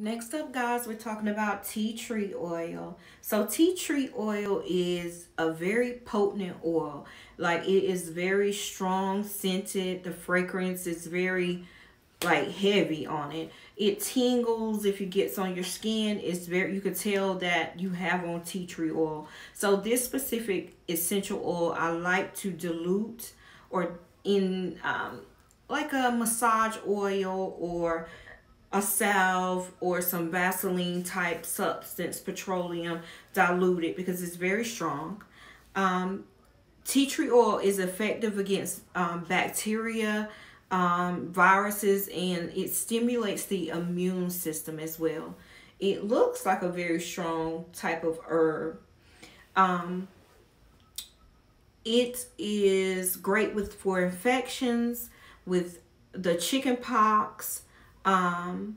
Next up, guys, we're talking about tea tree oil. So tea tree oil is a very potent oil. Like it is very strong scented. The fragrance is very like heavy on it. It tingles if it gets on your skin. It's very you could tell that you have on tea tree oil. So this specific essential oil I like to dilute or in um, like a massage oil or a salve or some Vaseline type substance, petroleum diluted because it's very strong. Um, tea tree oil is effective against um, bacteria, um, viruses, and it stimulates the immune system as well. It looks like a very strong type of herb. Um, it is great with for infections, with the chicken pox, um,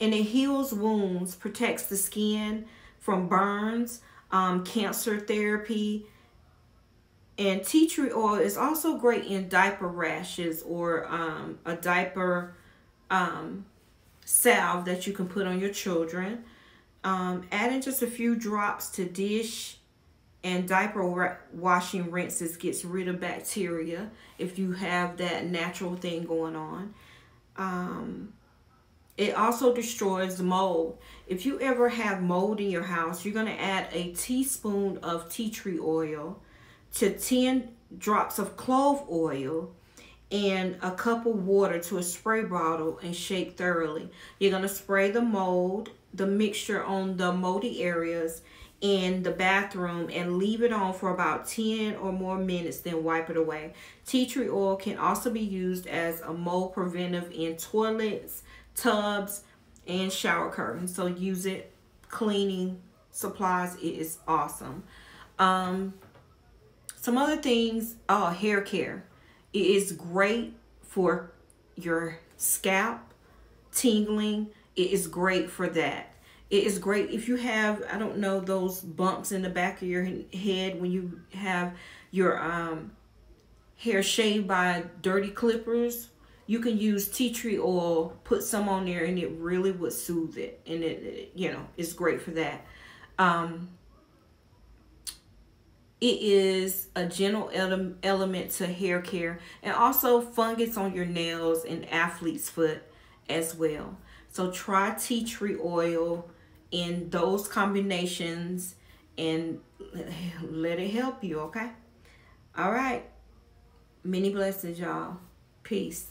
and it heals wounds, protects the skin from burns, um, cancer therapy. And tea tree oil is also great in diaper rashes or um, a diaper um, salve that you can put on your children. Um, adding just a few drops to dish and diaper washing rinses gets rid of bacteria if you have that natural thing going on. Um, it also destroys mold. If you ever have mold in your house, you're going to add a teaspoon of tea tree oil to 10 drops of clove oil and a cup of water to a spray bottle and shake thoroughly. You're going to spray the mold, the mixture on the moldy areas in the bathroom and leave it on for about 10 or more minutes then wipe it away. Tea tree oil can also be used as a mold preventive in toilets, tubs, and shower curtains. So use it cleaning supplies. It is awesome. Um, some other things, oh, hair care. It is great for your scalp, tingling. It is great for that. It is great if you have, I don't know, those bumps in the back of your head when you have your um, hair shaved by dirty clippers. You can use tea tree oil, put some on there, and it really would soothe it. And it, it you know, it's great for that. Um, it is a gentle ele element to hair care and also fungus on your nails and athlete's foot as well. So try tea tree oil in those combinations and let it help you, okay? All right. Many blessings, y'all. Peace.